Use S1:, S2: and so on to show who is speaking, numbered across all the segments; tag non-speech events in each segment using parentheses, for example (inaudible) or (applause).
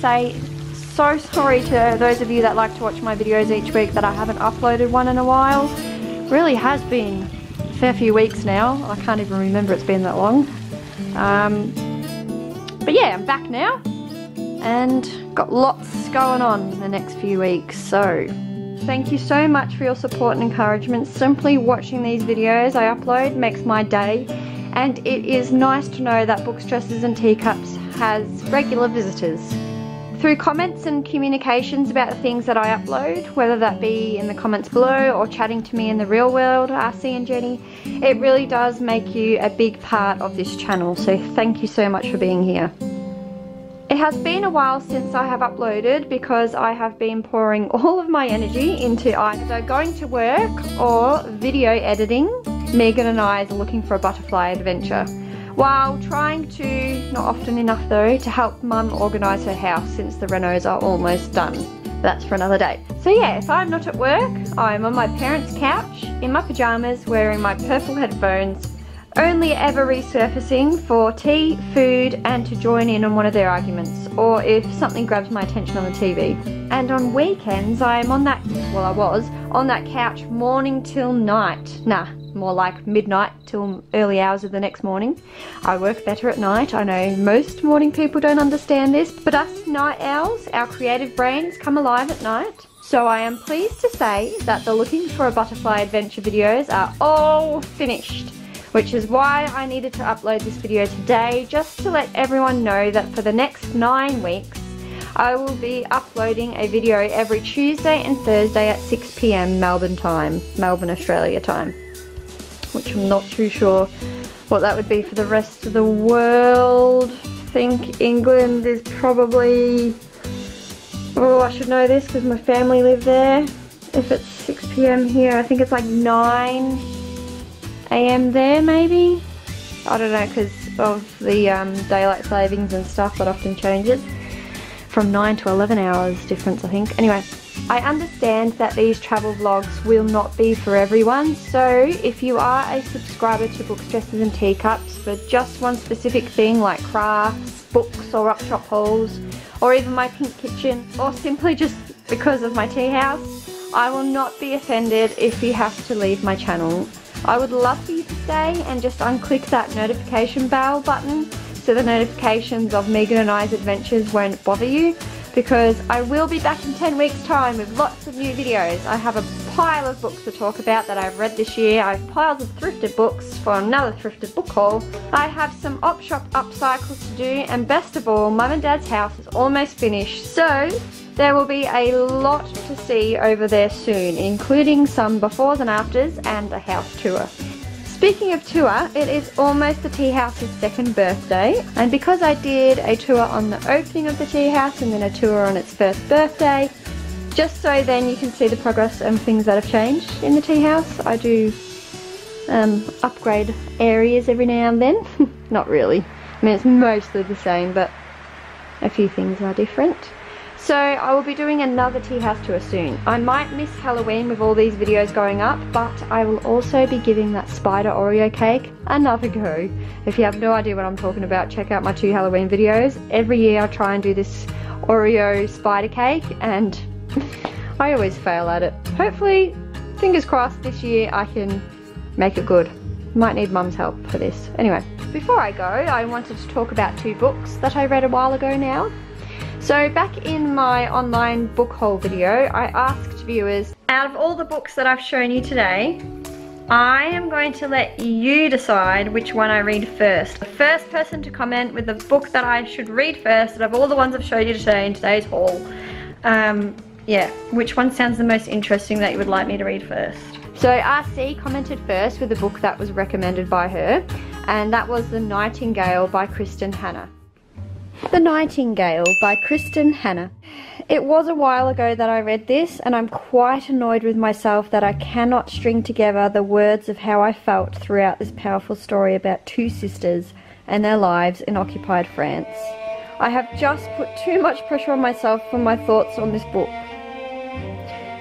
S1: say so sorry to those of you that like to watch my videos each week that I haven't uploaded one in a while. Really has been a fair few weeks now. I can't even remember it's been that long. Um, but yeah, I'm back now and got lots going on in the next few weeks. So thank you so much for your support and encouragement. Simply watching these videos I upload makes my day and it is nice to know that Books, Dresses and Teacups has regular visitors. Through comments and communications about the things that I upload, whether that be in the comments below or chatting to me in the real world, RC and Jenny, it really does make you a big part of this channel. So thank you so much for being here. It has been a while since I have uploaded because I have been pouring (laughs) all of my energy into either going to work or video editing. Megan and I are looking for a butterfly adventure while trying to, not often enough though, to help mum organise her house since the renos are almost done. That's for another day. So yeah, if I'm not at work, I'm on my parents' couch, in my pyjamas, wearing my purple headphones, only ever resurfacing for tea, food, and to join in on one of their arguments, or if something grabs my attention on the TV. And on weekends, I'm on that, well I was, on that couch morning till night. Nah, more like midnight till early hours of the next morning. I work better at night. I know most morning people don't understand this, but us night owls, our creative brains come alive at night. So I am pleased to say that the Looking for a Butterfly Adventure videos are all finished which is why I needed to upload this video today just to let everyone know that for the next nine weeks I will be uploading a video every Tuesday and Thursday at 6pm Melbourne time, Melbourne Australia time which I'm not too sure what that would be for the rest of the world. I think England is probably, oh I should know this because my family live there. If it's 6pm here, I think it's like 9 am there maybe? I don't know because of the um, daylight savings and stuff that often changes. From 9 to 11 hours difference I think. Anyway, I understand that these travel vlogs will not be for everyone, so if you are a subscriber to Books, Dresses and Teacups for just one specific thing like crafts, books or op shop hauls, or even my pink kitchen, or simply just because of my tea house, I will not be offended if you have to leave my channel. I would love for you to stay and just unclick that notification bell button so the notifications of Megan and I's adventures won't bother you because I will be back in 10 weeks time with lots of new videos. I have a pile of books to talk about that I've read this year. I have piles of thrifted books for another thrifted book haul. I have some op shop upcycles to do and best of all, mum and dad's house is almost finished so there will be a lot to see over there soon including some befores and afters and a house tour. Speaking of tour, it is almost the tea house's second birthday and because I did a tour on the opening of the tea house and then a tour on its first birthday, just so then you can see the progress and things that have changed in the tea house, I do um, upgrade areas every now and then. (laughs) Not really. I mean, it's mostly the same, but a few things are different. So I will be doing another tea house tour soon. I might miss Halloween with all these videos going up, but I will also be giving that spider Oreo cake another go. If you have no idea what I'm talking about, check out my two Halloween videos. Every year I try and do this Oreo spider cake and (laughs) I always fail at it. Hopefully, fingers crossed this year I can make it good. Might need mum's help for this. Anyway, before I go, I wanted to talk about two books that I read a while ago now. So back in my online book haul video, I asked viewers, out of all the books that I've shown you today, I am going to let you decide which one I read first. The first person to comment with the book that I should read first out of all the ones I've showed you today in today's haul, um, yeah, which one sounds the most interesting that you would like me to read first. So RC commented first with a book that was recommended by her, and that was The Nightingale by Kristin Hannah. The Nightingale by Kristin Hannah. It was a while ago that I read this and I'm quite annoyed with myself that I cannot string together the words of how I felt throughout this powerful story about two sisters and their lives in occupied France. I have just put too much pressure on myself for my thoughts on this book.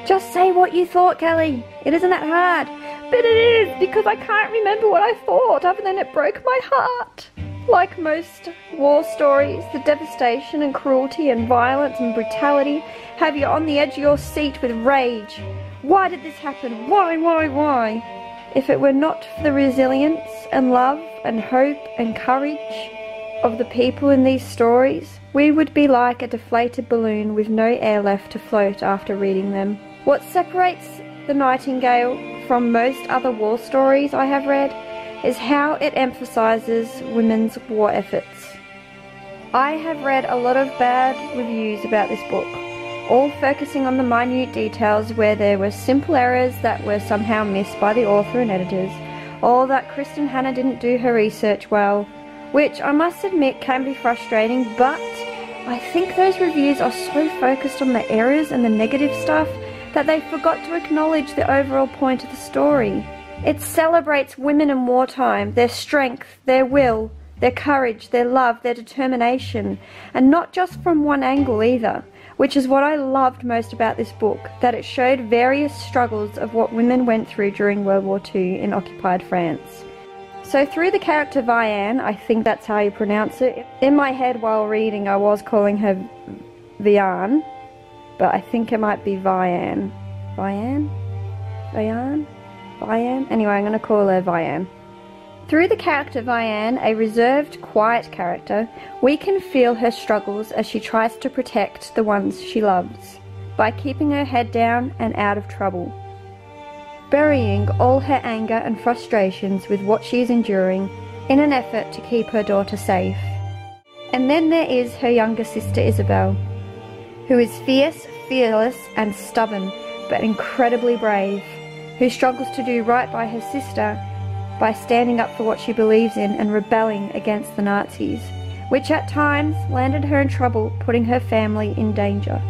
S1: Just say what you thought, Kelly. It isn't that hard. But it is, because I can't remember what I thought other than it broke my heart. Like most war stories, the devastation and cruelty and violence and brutality have you on the edge of your seat with rage. Why did this happen? Why, why, why? If it were not for the resilience and love and hope and courage of the people in these stories, we would be like a deflated balloon with no air left to float after reading them. What separates The Nightingale from most other war stories I have read is how it emphasises women's war efforts. I have read a lot of bad reviews about this book, all focusing on the minute details where there were simple errors that were somehow missed by the author and editors, or that Kristin Hannah didn't do her research well, which I must admit can be frustrating, but I think those reviews are so focused on the errors and the negative stuff that they forgot to acknowledge the overall point of the story. It celebrates women in wartime, their strength, their will, their courage, their love, their determination, and not just from one angle either, which is what I loved most about this book, that it showed various struggles of what women went through during World War II in occupied France. So through the character Vianne, I think that's how you pronounce it. In my head while reading I was calling her Vianne, but I think it might be Vianne. Vianne? Vianne? Vianne? Anyway, I'm going to call her Vianne. Through the character Vianne, a reserved, quiet character, we can feel her struggles as she tries to protect the ones she loves by keeping her head down and out of trouble burying all her anger and frustrations with what she is enduring in an effort to keep her daughter safe. And then there is her younger sister Isabelle, who is fierce, fearless, and stubborn, but incredibly brave, who struggles to do right by her sister by standing up for what she believes in and rebelling against the Nazis, which at times landed her in trouble, putting her family in danger.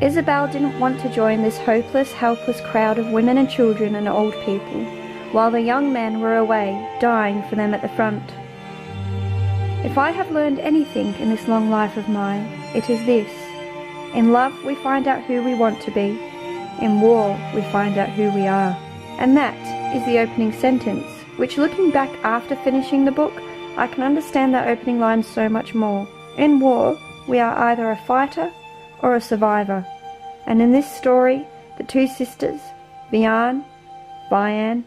S1: Isabelle didn't want to join this hopeless, helpless crowd of women and children and old people, while the young men were away, dying for them at the front. If I have learned anything in this long life of mine, it is this. In love, we find out who we want to be. In war, we find out who we are. And that is the opening sentence, which looking back after finishing the book, I can understand that opening line so much more. In war, we are either a fighter or a survivor. And in this story, the two sisters, Vianne, Vianne,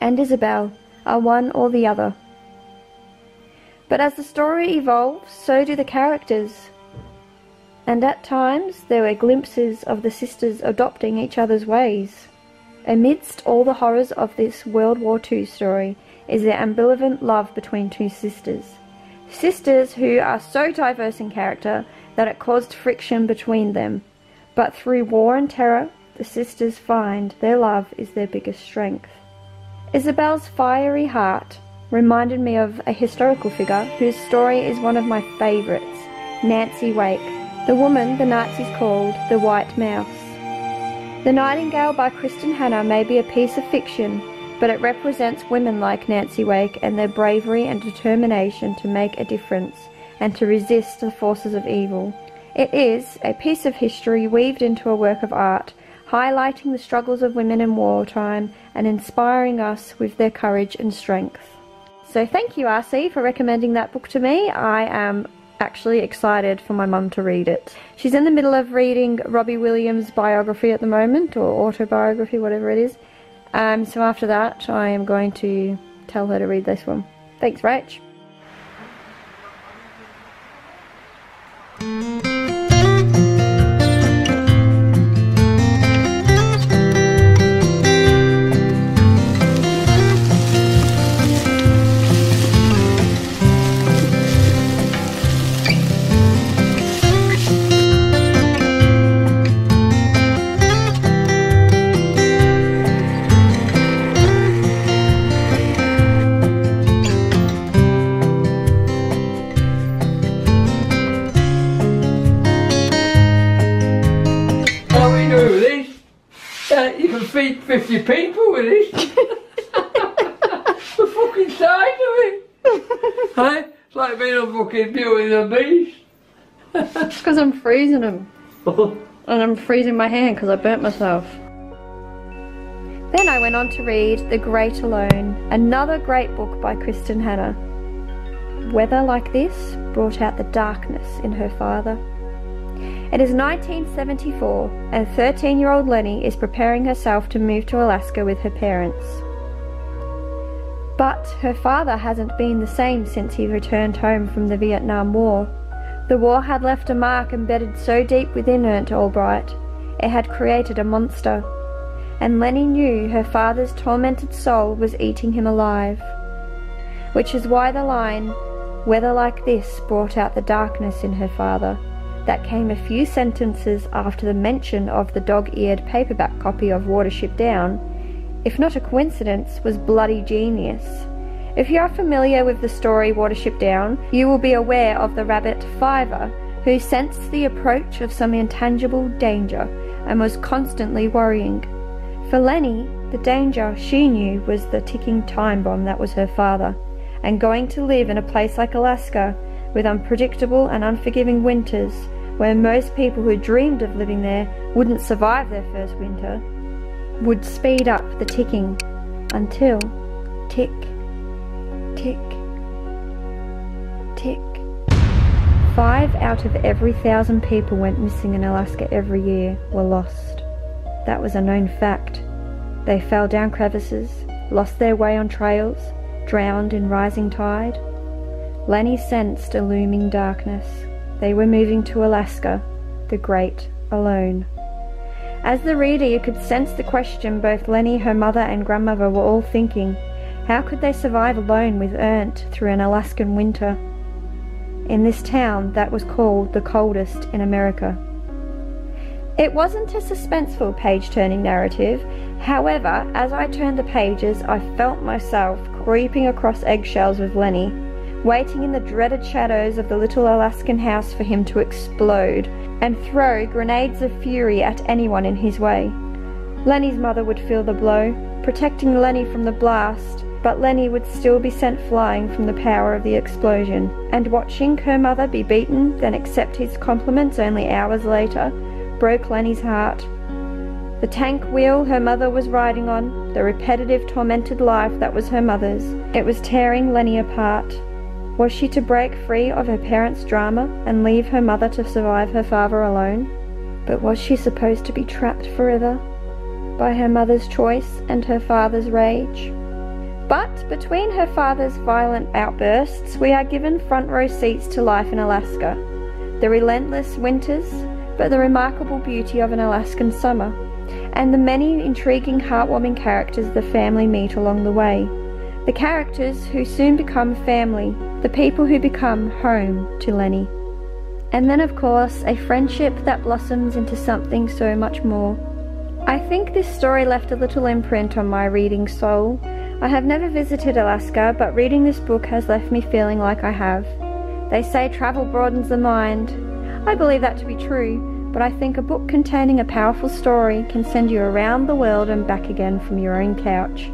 S1: and Isabelle, are one or the other. But as the story evolves, so do the characters. And at times there were glimpses of the sisters adopting each other's ways. Amidst all the horrors of this World War II story is the ambivalent love between two sisters. Sisters who are so diverse in character that it caused friction between them. But through war and terror, the sisters find their love is their biggest strength. Isabelle's fiery heart reminded me of a historical figure whose story is one of my favourites, Nancy Wake, the woman the Nazis called the White Mouse. The Nightingale by Kristin Hannah may be a piece of fiction, but it represents women like Nancy Wake and their bravery and determination to make a difference and to resist the forces of evil. It is a piece of history weaved into a work of art, highlighting the struggles of women in wartime and inspiring us with their courage and strength. So thank you RC for recommending that book to me. I am actually excited for my mum to read it. She's in the middle of reading Robbie Williams' biography at the moment, or autobiography, whatever it is. Um, so after that, I am going to tell her to read this one. Thanks, Rach.
S2: Feed 50 people with it. (laughs) the fucking size of it. hey? It's like being a fucking Beauty and the Beast.
S1: it's because I'm freezing them. Oh. and I'm freezing my hand because I burnt myself. Then I went on to read The Great Alone, another great book by Kristin Hannah. weather like this brought out the darkness in her father. It is 1974, and 13 year old Leni is preparing herself to move to Alaska with her parents. But her father hasn't been the same since he returned home from the Vietnam War. The war had left a mark embedded so deep within Ernt Allbright, it had created a monster. And Leni knew her father's tormented soul was eating him alive. Which is why the line, Weather like this brought out the darkness in her father, that came a few sentences after the mention of the dog eared paperback copy of Watership Down, if not a coincidence, was bloody genius. If you are familiar with the story Watership Down, you will be aware of the rabbit Fiver, who sensed the approach of some intangible danger and was constantly worrying. For Leni, the danger she knew was the ticking time bomb that was her father, and going to live in a place like Alaska with unpredictable and unforgiving winters where most people who dreamed of living there wouldn't survive their first winter, would speed up the ticking until tick Tick. Tick. Five out of every thousand people went missing in Alaska every year were lost. That was a known fact. They fell down crevices, lost their way on trails, drowned in rising tide. Leni sensed a looming darkness. They were moving to Alaska, the great alone. As the reader, you could sense the question both Leni, her mother, and grandmother were all thinking. How could they survive alone with Ernt through an Alaskan winter? In this town that was called the coldest in America. It wasn't a suspenseful page turning narrative, however, as I turned the pages, I felt myself creeping across eggshells with Leni, waiting in the dreaded shadows of the little Alaskan house for him to explode and throw grenades of fury at anyone in his way. Leni's mother would feel the blow, protecting Leni from the blast, but Leni would still be sent flying from the power of the explosion, and watching her mother be beaten, then accept his compliments only hours later, broke Leni's heart. The tank wheel her mother was riding on, the repetitive, tormented life that was her mother's, it was tearing Leni apart. Was she to break free of her parents' drama and leave her mother to survive her father alone? But was she supposed to be trapped forever? By her mother's choice and her father's rage? But between her father's violent outbursts, we are given front row seats to life in Alaska. The relentless winters, but the remarkable beauty of an Alaskan summer, and the many intriguing, heartwarming characters the family meet along the way. The characters who soon become family, the people who become home to Leni. And then, of course, a friendship that blossoms into something so much more. I think this story left a little imprint on my reading soul I have never visited Alaska, but reading this book has left me feeling like I have. They say travel broadens the mind. I believe that to be true, but I think a book containing a powerful story can send you around the world and back again from your own couch,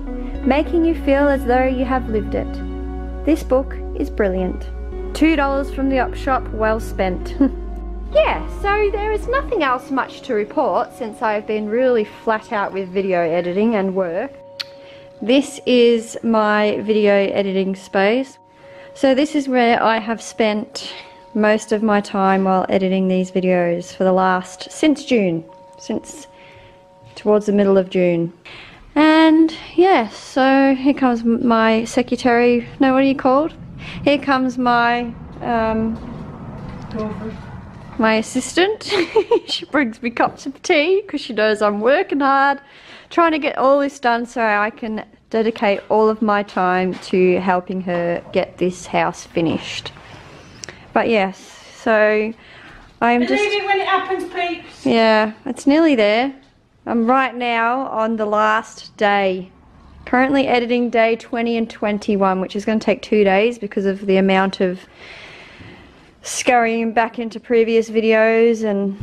S1: making you feel as though you have lived it. This book is brilliant. $2 from the op shop, well spent. (laughs) yeah, so there is nothing else much to report since I've been really flat out with video editing and work. This is my video editing space. So this is where I have spent most of my time while editing these videos for the last, since June, since towards the middle of June. And yeah, so here comes my secretary, no, what are you called? Here comes my, um, my assistant. (laughs) she brings me cups of tea because she knows I'm working hard trying to get all this done so I can dedicate all of my time to helping her get this house finished. But yes, so I'm
S3: Believe
S1: just...
S3: it when it happens, peeps.
S1: Yeah, it's nearly there. I'm right now on the last day. Currently editing day 20 and 21, which is going to take two days because of the amount of scurrying back into previous videos and,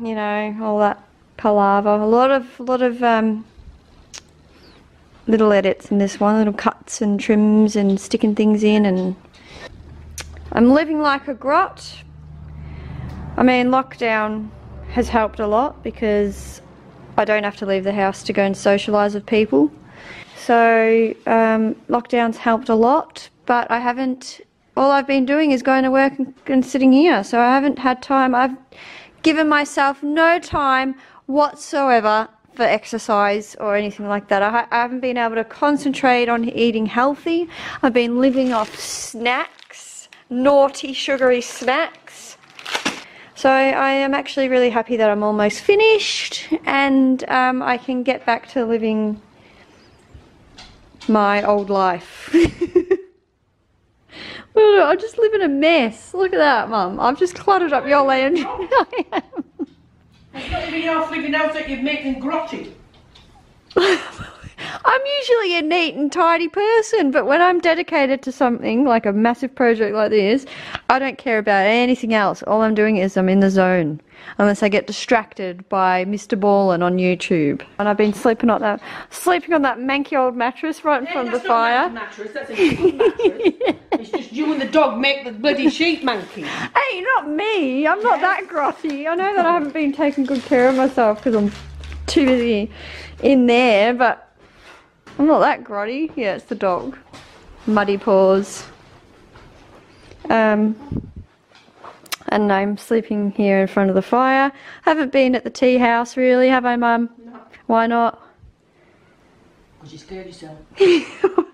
S1: you know, all that palaver. A lot of, a lot of um, little edits in this one, little cuts and trims and sticking things in and I'm living like a grot. I mean lockdown has helped a lot because I don't have to leave the house to go and socialise with people. So um, lockdown's helped a lot but I haven't all I've been doing is going to work and, and sitting here. So I haven't had time. I've given myself no time whatsoever for exercise or anything like that. I, I haven't been able to concentrate on eating healthy. I've been living off snacks, naughty, sugary snacks. So I, am actually really happy that I'm almost finished and um, I can get back to living my old life. (laughs) Well, I just live in a mess. Look at that, Mum. I've just cluttered up your land. (laughs)
S3: It's not even your flipping house that you're making grotty. (laughs)
S1: I'm usually a neat and tidy person, but when I'm dedicated to something like a massive project like this, I don't care about anything else. All I'm doing is I'm in the zone, unless I get distracted by MrBallen on YouTube. And I've been sleeping on that, sleeping on that manky old mattress right in front of the
S3: That's not a
S1: fire.
S3: mattress, that's a (laughs) mattress. It's just you and the dog make the bloody sheep monkey.
S1: Hey, not me. I'm not that grotty. I know that I haven't been taking good care of myself because I'm too busy in there, but I'm not that grotty. Yeah, it's the dog. Muddy paws. Um, and I'm sleeping here in front of the fire. Haven't been at the tea house really, have I, Mum?
S3: No.
S1: Why not?
S3: Because you scared yourself. (laughs)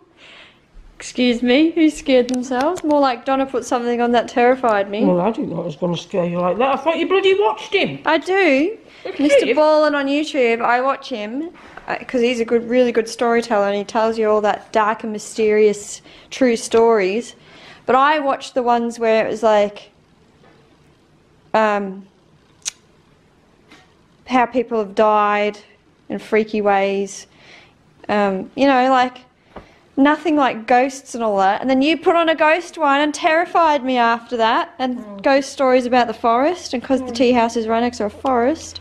S1: Excuse me, who scared themselves? More like Donna put something on that terrified me.
S3: Well, I didn't know it was going to scare you like that. I thought you bloody watched him.
S1: I do.
S3: Okay.
S1: MrBallen on YouTube, I watch him because he's a good, really good storyteller, and he tells you all that dark and mysterious true stories. But I watched the ones where it was like, um, how people have died in freaky ways. Um, you know, like nothing like ghosts and all that. And then you put on a ghost one and terrified me after that. And ghost stories about the forest. And because the tea house is right next to a forest,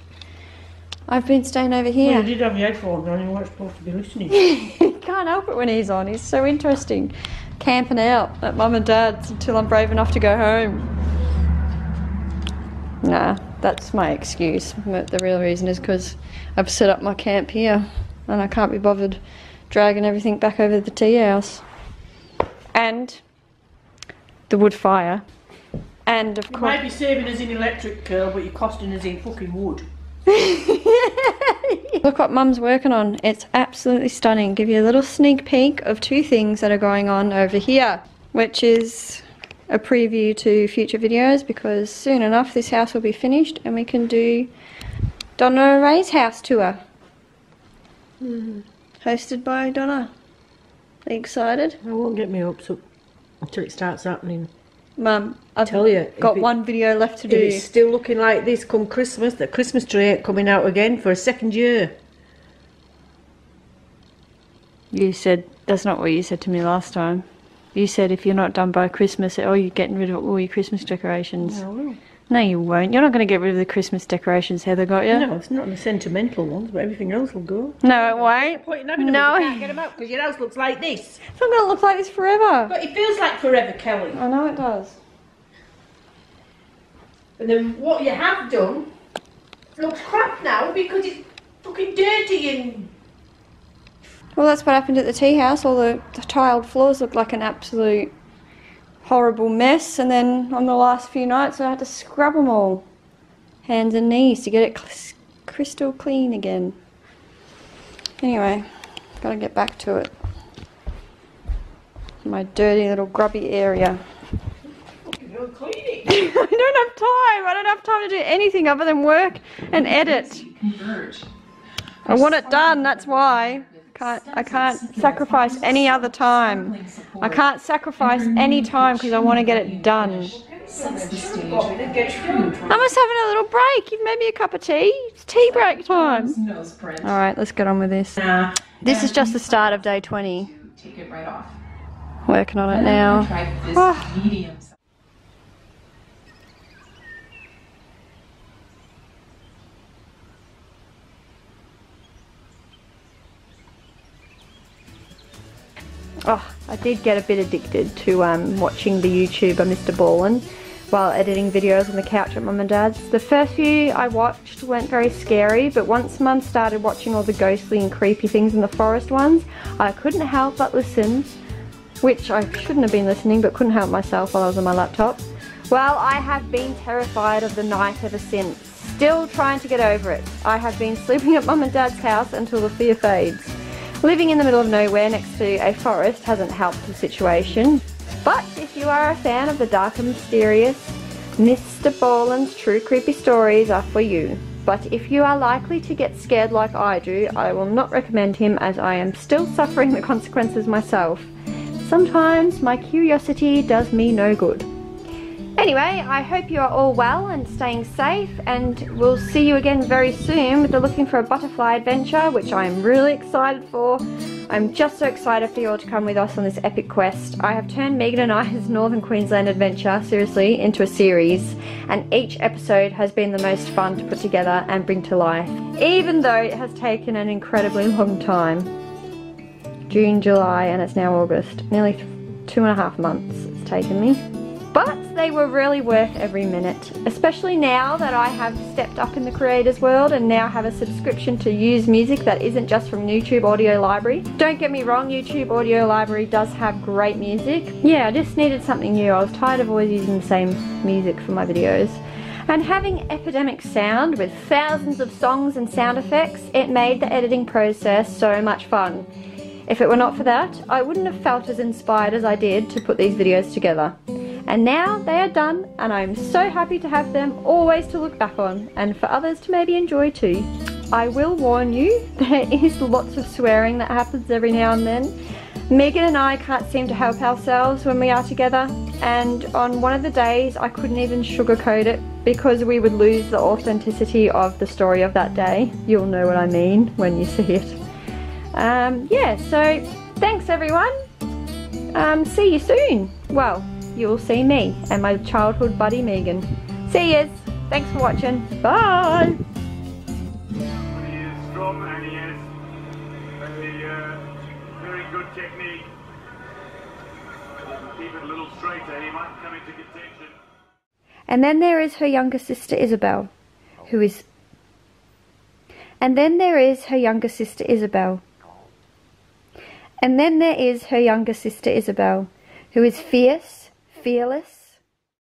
S1: I've been staying over
S3: Well,
S1: here.
S3: you did have your headphones on, you weren't supposed to be listening.
S1: Can't help it when he's on. He's so interesting. Camping out at mum and dad's until I'm brave enough to go home. Nah, that's my excuse. But the real reason is because I've set up my camp here and I can't be bothered dragging everything back over to the tea house. And the wood fire. And of course.
S3: You might be saving us in electric curl, but you're costing us in fucking wood. (laughs)
S1: Look what Mum's working on. It's absolutely stunning. Give you a little sneak peek of two things that are going on over here, which is a preview to future videos because soon enough this house will be finished and we can do Donna Ray's house tour. Mm-hmm. Hosted by Donna. Are you excited?
S3: I won't get me hopes up until it starts happening.
S1: Mum, I've
S3: Tell you,
S1: got
S3: it-
S1: one video left to do.
S3: it's still looking like this come Christmas, the Christmas tree ain't coming out again for a second year.
S1: You said that's not what you said to me last time. You said if you're not done by Christmas, oh, you're getting rid of all your Christmas decorations.
S3: No,
S1: No, you won't. You're not going to get rid of the Christmas decorations Heather got you.
S3: no, it's not the sentimental ones, but everything else will go.
S1: No, it won't.
S3: Point in having them
S1: No.
S3: you can't get them out because your house looks like this.
S1: It's not going to look like this forever.
S3: But it feels like forever, Kelly.
S1: I know it does.
S3: And then what you have done looks crap now because it's fucking dirty and
S1: Well, that's what happened at the tea house. All the, the tiled floors look like an absolute horrible mess. And then on the last few nights, I had to scrub them all, hands and knees, to get it crystal clean again. Anyway, gotta get back to it. My dirty little grubby area.
S3: you're cleaning. (laughs)
S1: I don't have time. I don't have time to do anything other than work and edit. I want it done. That's why. Can't, I can't sacrifice any other time. I can't sacrifice any time because I want to get it done.
S4: Sets the stage.
S1: I was having a little break. You've made me a cup of tea. It's tea break time. All right, let's get on with this. This is just the start of day 20.
S4: Take it right off.
S1: Working on it now.
S4: gonna Try this
S1: Ah.
S4: medium. size.
S1: Oh, I did get a bit addicted to um, watching the YouTuber MrBallen while editing videos on the couch at mum and dad's. The first few I watched weren't very scary, but once mum started watching all the ghostly and creepy things in the forest ones, I couldn't help but listen which I shouldn't have been listening but couldn't help myself while I was on my laptop. Well, I have been terrified of the night ever since. Still trying to get over it. I have been sleeping at mum and dad's house until the fear fades. Living in the middle of nowhere next to a forest hasn't helped the situation. But if you are a fan of the dark and mysterious, MrBallen's true creepy stories are for you. But if you are likely to get scared like I do, I will not recommend him as I am still suffering the consequences myself. Sometimes my curiosity does me no good. Anyway, I hope you are all well and staying safe and we'll see you again very soon with the Looking for a Butterfly adventure, which I'm really excited for. I'm just so excited for you all to come with us on this epic quest. I have turned Megan and I's (laughs) Northern Queensland adventure, seriously, into a series, and each episode has been the most fun to put together and bring to life, even though it has taken an incredibly (laughs) long time. June, July, and it's now August. Nearly two and a half months it's taken me. But they were really worth every minute, especially now that I have stepped up in the creators world and now have a subscription to use music that isn't just from YouTube Audio Library. Don't get me wrong, YouTube Audio Library does have great music. Yeah, I just needed something new. I was tired of always using the same music for my videos. And having Epidemic Sound with thousands of songs and sound effects, it made the editing process so much fun. If it were not for that, I wouldn't have felt as inspired as I did to put these videos together. And now they are done and I'm so happy to have them always to look back on and for others to maybe enjoy too. I will warn you, (laughs) there is lots of swearing that happens every now and then. Megan and I can't seem to help ourselves when we are together and on one of the days I couldn't even sugarcoat it because we would lose the authenticity of the story of that day. You'll know what I mean when you see it. Um, yeah, so thanks everyone. Um, see you soon. Well, you will see me and my childhood buddy Megan. See yous. Thanks for watching. Bye.
S5: And.
S1: And then there is her younger sister Isabelle, who is. And then there is her younger sister Isabelle. And then there is her younger sister Isabelle, who is fierce, fearless,